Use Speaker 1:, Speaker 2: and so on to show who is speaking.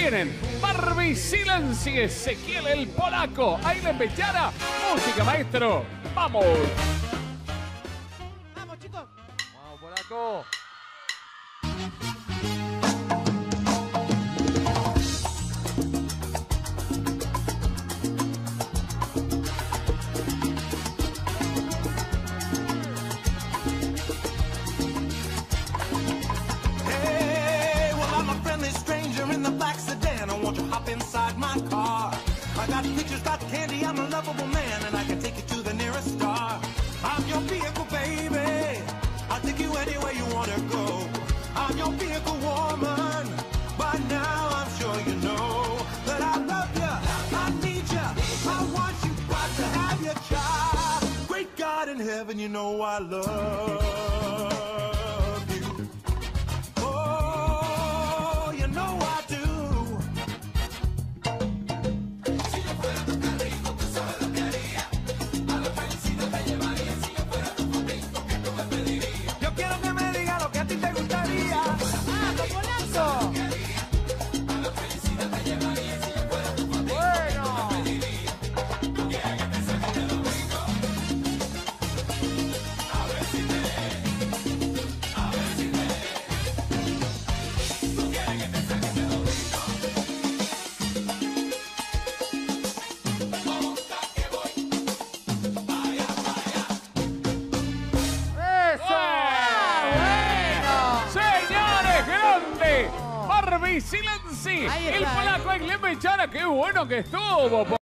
Speaker 1: vienen Barbie Silenci, Ezequiel el Polaco, Ailen Bechara, música maestro. ¡Vamos!
Speaker 2: Vamos, chicos.
Speaker 3: Vamos, polaco.
Speaker 4: Got pictures, got candy, I'm a lovable man, and I can take you to the nearest star. I'm your vehicle, baby. I'll take you anywhere you want to go. I'm your vehicle, woman. By now, I'm sure you know that I love you. I need you. I want you. Got to have your child. Great God in heaven, you know I love
Speaker 2: Silenzi,
Speaker 1: el polaco Agle eh. Mechara, qué bueno que estuvo.